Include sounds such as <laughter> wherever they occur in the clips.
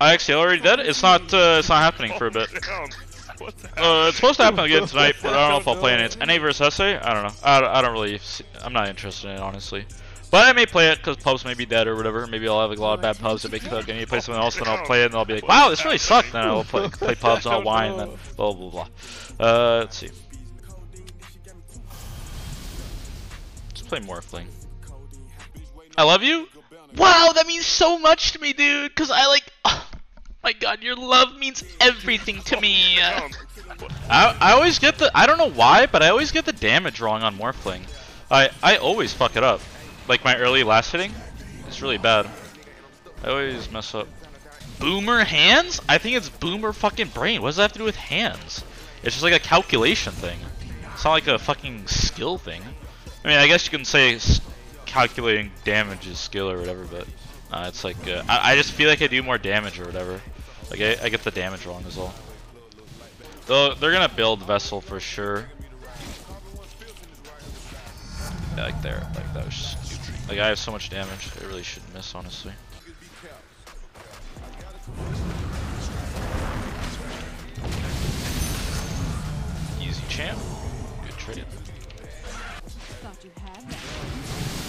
I actually already did. It's not. Uh, it's not happening for a bit. <laughs> Uh, it's supposed to happen again tonight, but I don't know if I'll play it. It's NA versus SA. I don't know. I, I don't really. See, I'm not interested in it honestly. But I may play it because pubs may be dead or whatever. Maybe I'll have like, a lot of bad pubs that make I need to play something else, and I'll play it, and I'll be like, "Wow, this really sucked." Then I'll play, play pubs, and I'll <laughs> whine, and then blah blah blah. Uh, let's see. Let's play Morphling. I love you. Wow, that means so much to me, dude. Cause I like. My God, your love means everything to me. I I always get the. I don't know why, but I always get the damage wrong on Morphling. I I always fuck it up. Like my early last hitting, it's really bad. I always mess up. Boomer hands? I think it's boomer fucking brain. What does that have to do with hands? It's just like a calculation thing. It's not like a fucking skill thing. I mean, I guess you can say calculating damage is skill or whatever, but uh, it's like uh, I, I, just feel like I do more damage or whatever. Like I, I get the damage wrong as well. Though they're gonna build vessel for sure. Yeah, like there, like that was stupid. Like I have so much damage, I really shouldn't miss honestly. Easy champ. Good trade.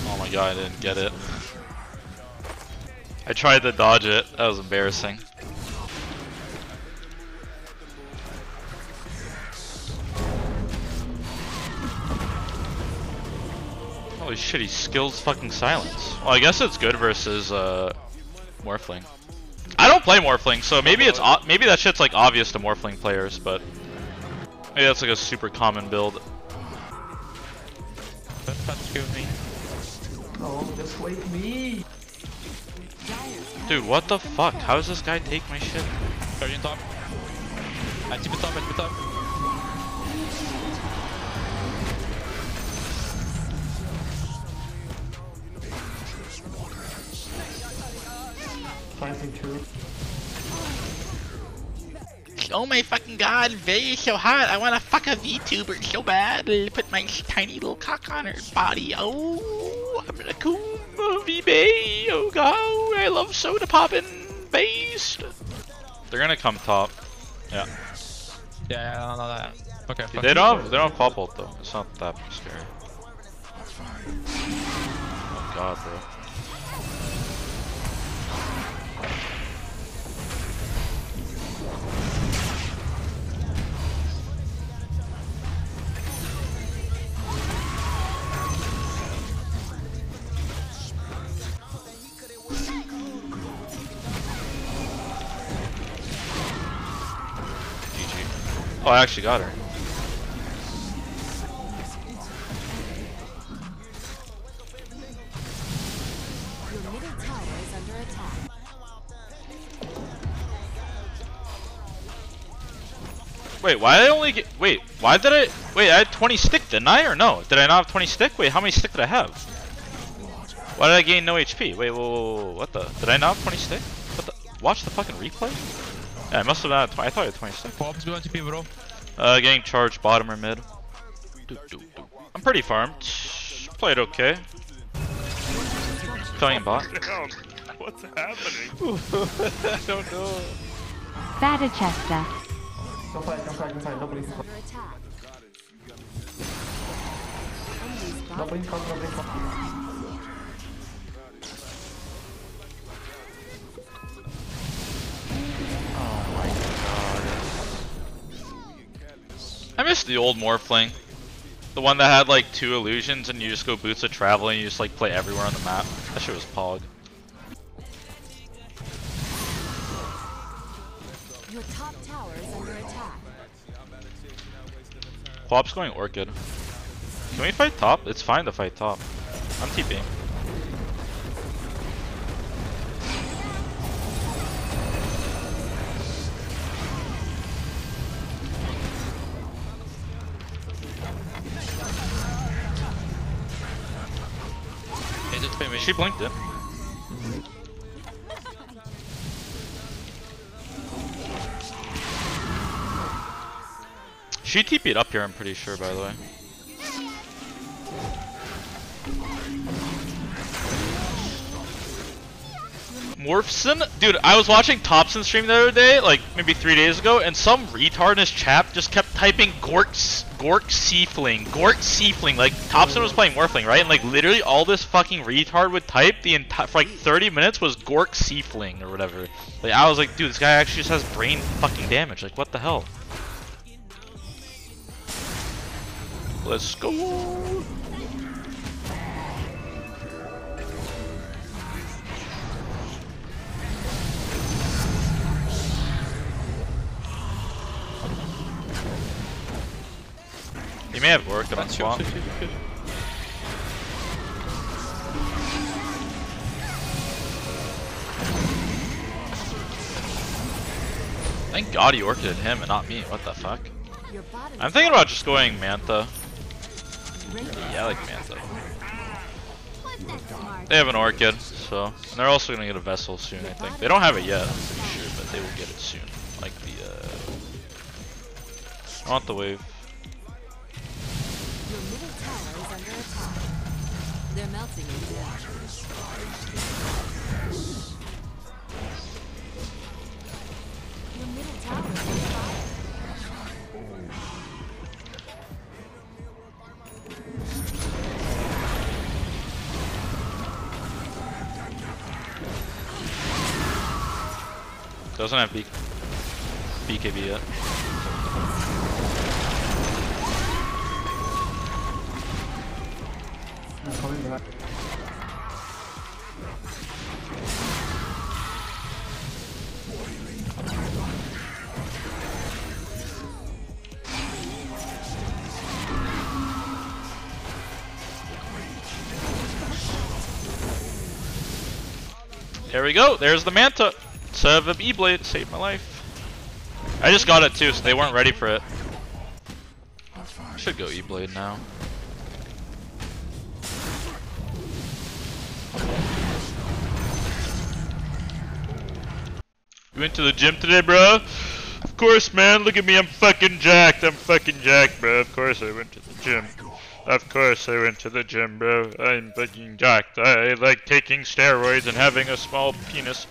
Oh my god, I didn't get it. I tried to dodge it. That was embarrassing. Holy shit, he skills fucking silence. Well, I guess it's good versus uh, Morphling. I don't play Morphling, so maybe it's maybe that shit's like obvious to Morphling players, but maybe that's like a super common build. Don't touch me. Oh, just wake me. Dude, what the fuck? How does this guy take my shit? Guardian top. Anti top, anti top. Planting true. Oh my fucking god, Vey is so hot. I want to fuck a VTuber so bad. Put my tiny little cock on her body. Oh, I'm gonna cool V-Bay. Oh god, I love Sodapoppin based. They're gonna come top. Yeah. Yeah, yeah, no, no, no. Okay, fuck They don't have, they don't have pop ult though. It's not that scary. Oh god, bro. Oh, I actually got her. Your middle tower is under attack. Wait, why did I only get? Wait, why did I? Wait, I had 20 stick, didn't I? Or no? Did I not have 20 stick? Wait, how many stick did I have? Why did I gain no HP? Wait, whoa, whoa, whoa, what the? Did I not have 20 stick? What the? Watch the fucking replay. Yeah, I must have not. I thought I had 20 stick. Pop's going to be bro. Uh, getting charged bottom or mid. I'm pretty farmed. Played okay. Playing bot. What's happening? <laughs> I don't know. Bada Chester. Don't fight, don't fight, don't fight. Nobody's Under attack. Enemy's bottom Nobody's come, nobody's come. The old Morphling. The one that had like two illusions and you just go boots of traveling and you just like play everywhere on the map. That shit was pog. Your top tower is under attack. Quap's going Orchid. Can we fight top? It's fine to fight top. I'm TPing. She blinked it. She TP'd up here, I'm pretty sure, by the way. Morphson, dude, I was watching Topson stream the other day, like maybe three days ago, and some retard in his chat just kept typing Gork, S- Gork Seafling, Gork Seafling. Like Topson was playing Morphling, right? And like literally all this fucking retard would type the entire for like 30 minutes was Gork Seafling or whatever. Like I was like, dude, this guy actually just has brain fucking damage. Like what the hell? Let's go. May have worked on swamp. shoot, shoot, shoot. Thank God he orchided him and not me. What the fuck? I'm thinking about just going Manta. Yeah, I like Manta. They have an orchid, so and they're also gonna get a vessel soon. I think they don't have it yet. I'm pretty sure, but they will get it soon. Like the. uh... I want the wave. They're melting fire. Doesn't have B BKB yet. I'm coming back. There we go. There's the Manta. Serve of E-Blade. Saved my life. I just got it too, so they weren't ready for it. Should go E-Blade now. You went to the gym today, bro? Of course, man. Look at me. I'm fucking jacked. I'm fucking jacked, bro. Of course I went to the gym. Of course I went to the gym, bro. I'm fucking jacked. I like taking steroids and having a small penis.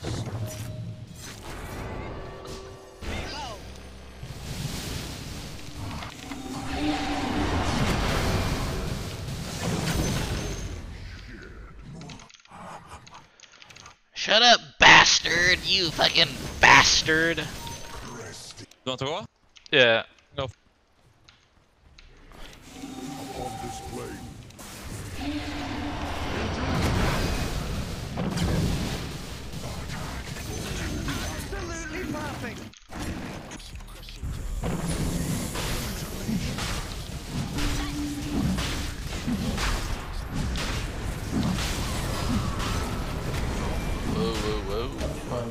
Shut up, bastard! You fucking bastard! Du want å gå? Yeah.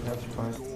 That's fine.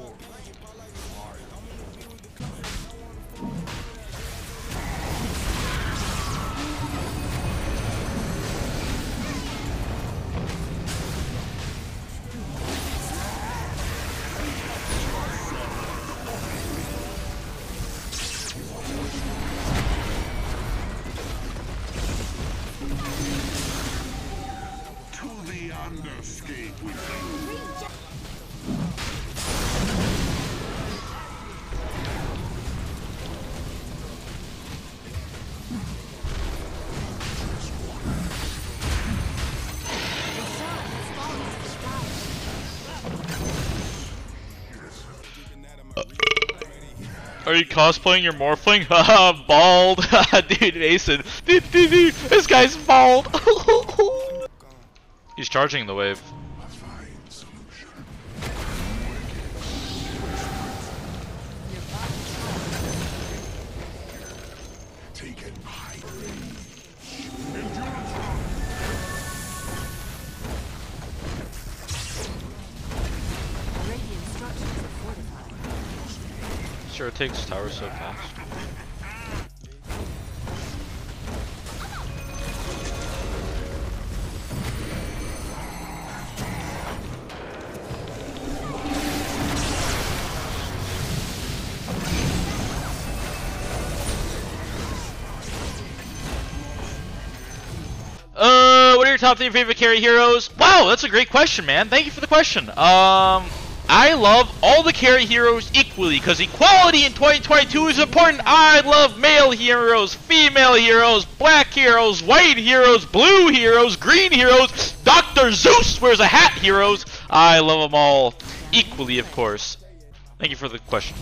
Are you cosplaying your Morphling? <laughs> Haha, bald. <laughs> dude, Mason. Dude, dude, dude, this guy's bald. <laughs> He's charging the wave. Sure, it takes towers so fast. Uh, what are your top three favorite carry heroes? Wow, that's a great question, man. Thank you for the question. Um, I love all the carry heroes equally because equality in 2022 is important. I love male heroes, female heroes, black heroes, white heroes, blue heroes, green heroes, Dr. Zeus wears a hat heroes. I love them all equally, of course. Thank you for the question.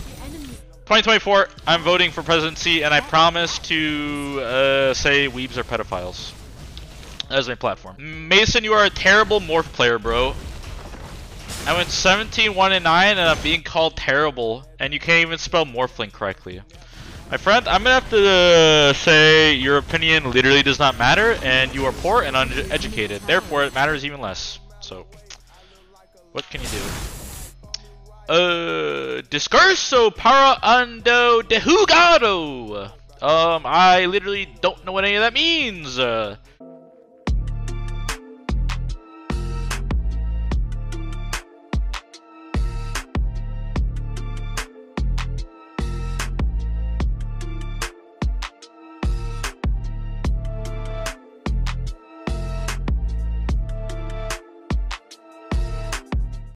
2024, I'm voting for presidency, and I promise to uh, say weebs are pedophiles. That is my platform. Mason, you are a terrible morph player, bro. I went 17, 1, and 9, and I'm being called terrible, and you can't even spell morphling correctly. My friend, I'm gonna have to uh, say your opinion literally does not matter, and you are poor and uneducated. Therefore, it matters even less. So, what can you do? Uh, discurso para ando de jugado. Um, I literally don't know what any of that means. Uh,